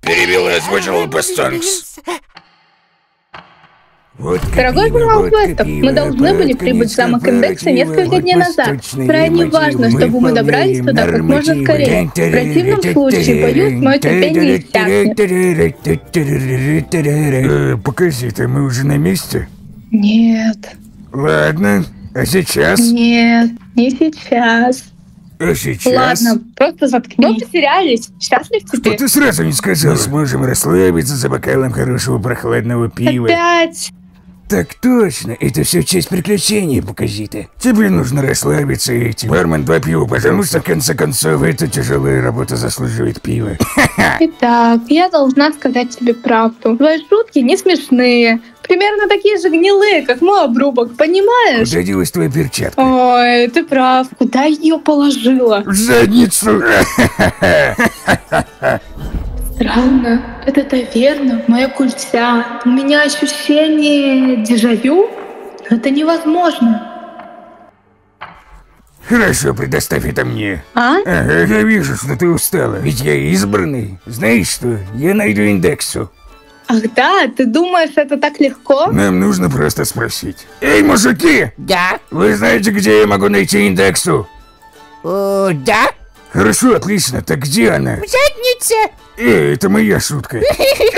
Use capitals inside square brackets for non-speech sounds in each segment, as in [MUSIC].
Перебил и озвучил Бастонкс. Дорогой журнал квестов, мы должны были прибыть в замок Индекса несколько дней назад. Крайне важно, чтобы мы добрались туда как можно скорее. В противном случае, боюсь, мое терпение иссякнет. Э, Покажи-то, мы уже на месте? Нет, Ладно, а сейчас? нет, не сейчас. А сейчас? Ладно, просто заткнись. Мы потерялись. Счастлив Что теперь? ты сразу не сказал? Мы сможем расслабиться за бокалом хорошего прохладного пива. Опять. Так точно, это все часть приключений, Покажи-то. Тебе нужно расслабиться этим. Бармен, два пива, пожалуйста, в конце концов, эта тяжелая работа заслуживает пива. [LAUGHS] Итак, я должна сказать тебе правду. Твои шутки не смешные. Примерно такие же гнилые, как мой обрубок, понимаешь? Куда делась твоя перчатка? Ой, ты прав. Куда ее положила? В задницу! Странно. Это таверна, моя культя. У меня ощущение дежавю. Но это невозможно. Хорошо, предоставь это мне. А? Ага, я вижу, что ты устала. Ведь я избранный. Знаешь что? Я найду индексу. Ах да, ты думаешь, это так легко? Нам нужно просто спросить. Эй, мужики! Да? Вы знаете, где я могу найти индексу? О, да? Хорошо, отлично. Так где она? В заднице. Эй, это моя шутка.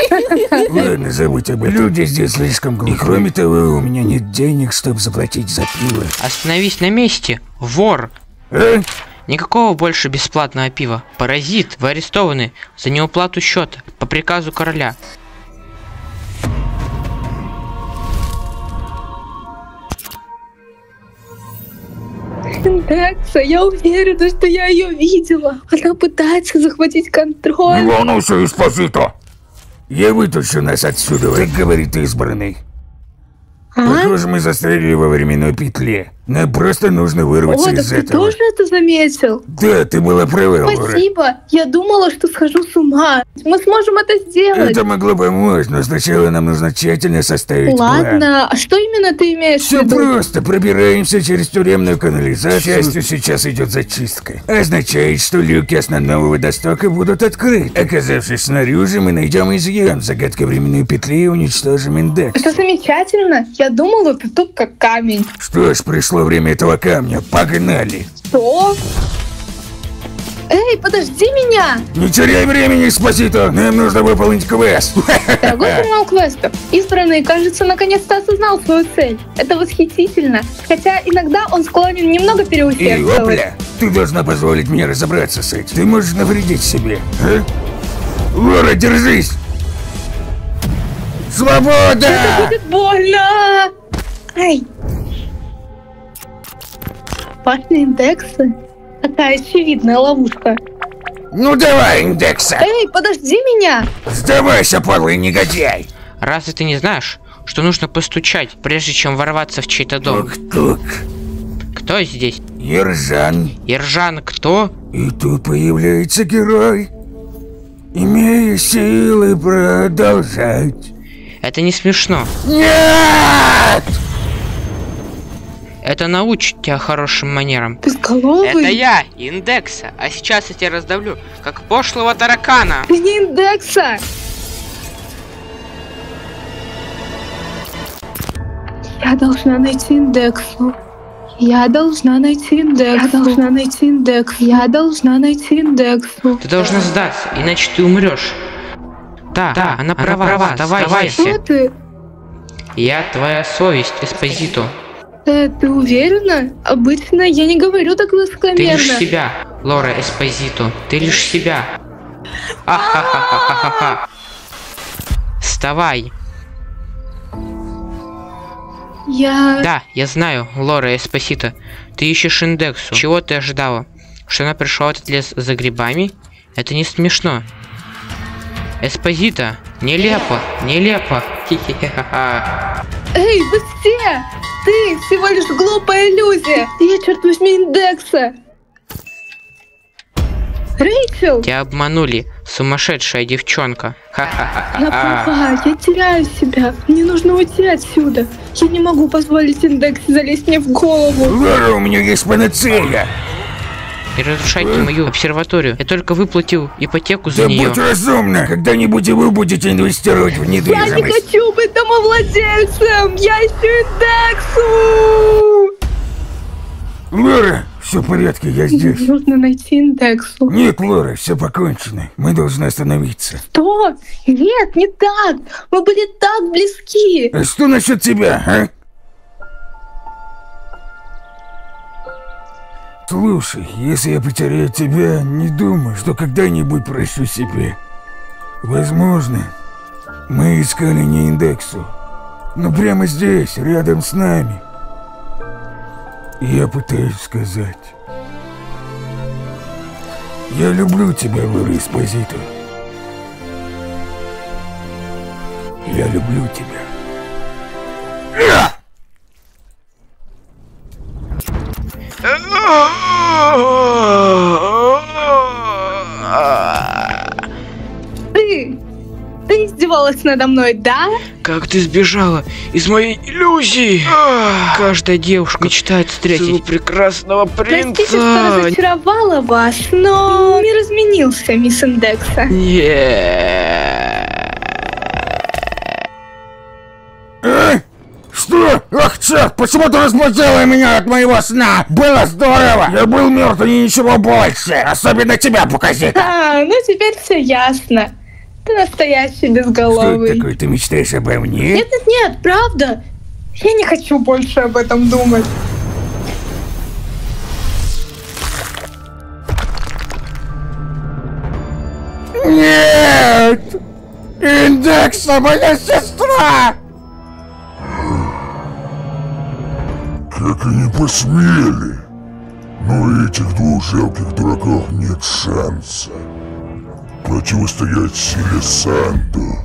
[LAUGHS] Ладно, забудь об этом. Люди здесь слишком глупые. И кроме того, у меня нет денег, чтобы заплатить за пиво. Остановись на месте, вор! А? Никакого больше бесплатного пива. Паразит, вы арестованы за неуплату счета по приказу короля. Индекса, я уверена, что я ее видела. Она пытается захватить Не контроль. волнуйся, Эспозито. Я вытащу нас отсюда, так говорит избранный. А? Похоже, мы застряли во временной петле. Нам просто нужно вырваться О, так из ты этого. тоже это заметил? Да, ты была права, Лора. Спасибо. Я думала, что схожу с ума. Мы сможем это сделать. Это могло помочь, но сначала нам нужно тщательно составить план. Ладно, а что именно ты имеешь в Все виду? просто. Пробираемся через тюремную канализацию. К счастью, сейчас идет зачистка. Означает, что люки основного водостока будут открыты. Оказавшись снаружи, мы найдем изъян в загадке временной петли и уничтожим индекс. Это замечательно. Я думала, ты туп как камень. Что ж, пришло время этого камня. Погнали. Что? Эй, подожди меня! Не теряй времени, Спасито! Нам нужно выполнить квест. Дорогой [LAUGHS] журнал квестов, избранный, кажется, наконец-то осознал свою цель. Это восхитительно. Хотя иногда он склонен немного И переусердствовать. опля, ты должна позволить мне разобраться с этим. Ты можешь навредить себе, а? Лора, держись! Свобода! Будет больно! Ай! Башня индекса? Такая очевидная ловушка. Ну давай, индекса! Эй, подожди меня! Сдавайся, подлый негодяй! Разве ты не знаешь, что нужно постучать, прежде чем ворваться в чей-то дом? Тук-тук. Кто здесь? Ержан. Ержан кто? И тут появляется герой. Имея силы продолжать. Это не смешно. Нет! Это научит тебя хорошим манерам. Безголовый? Это я, Индекса, а сейчас я тебя раздавлю, как пошлого таракана. Ты не индекса! Я должна найти индексу. Я должна найти индексу. Я должна найти индекс. Я должна найти индексу. Ты должна сдаться, иначе ты умрешь. Да, да, она права, права, сдавайся. Что ты? Я твоя совесть, Эспозито. Э, ты уверена? Обычно я не говорю так Ты лишь высокомерно. себя, Лора Эспозито. Ты лишь себя. Ахахахахаха. Вставай. Я... Да, я знаю, Лора Эспосито. Ты ищешь индексу. Чего ты ожидала? Что она пришла в этот лес за грибами? Это не смешно. Эспозита, нелепо, нелепо. Эй, все! Ты всего лишь глупая иллюзия! Я, черт возьми, индекса! Рэйчел! Тебя обманули, сумасшедшая девчонка. Она Ха-ха-ха-ха. права, я теряю себя. Мне нужно уйти отсюда. Я не могу позволить индексе залезть мне в голову. Лора, у меня есть панацея. Не разрушайте мою обсерваторию. Я только выплатил ипотеку за Да нее. будь разумна, когда-нибудь и вы будете инвестировать в Я не недвижимость. хочу быть домовладельцем! Я ищу индексу! Лора, все в порядке, я здесь. Нужно найти индексу. Нет, Лора, все покончено. Мы должны остановиться. Что? Нет, не так! Мы были так близки! А что насчет тебя, а? Слушай, если я потеряю тебя, не думаю, что когда-нибудь прощу себе. Возможно, мы искали не индексу, но прямо здесь, рядом с нами. Я пытаюсь сказать. Я люблю тебя, Лора Эспозито. Я люблю тебя. Ты издевалась надо мной, да? Как ты сбежала из моей иллюзии? Каждая девушка мечтает встретить прекрасного Простите, что разочаровала вас, но мир изменился, мисс Индекса. А? Что? Ах, черт, почему ты разбудила меня от моего сна? Было здорово! Я был мертв и ничего больше! Особенно тебя, Пуказика! А, ну теперь все ясно. Ты настоящий Что это безголовый. такое? Ты мечтаешь обо мне? Нет, нет, нет, правда. Я не хочу больше об этом думать. Нет! Индекса, моя сестра! Как они посмели! Но этих двух жалких дураков нет шанса противостоять силе Санду.